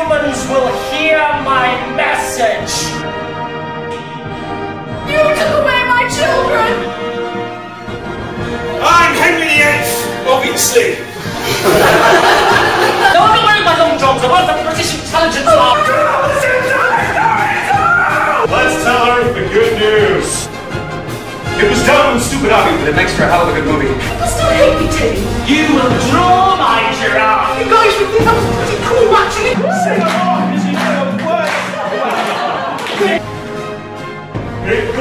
humans will hear my message. You took away my children! I'm Henry VIII, obviously. No, I'm not worried about long jobs. I want the British intelligence arm. Let's tell her the good news. It was done with stupid Abby, but it makes for a hell of a good movie. I still hate you, Teddy. You will draw くれ。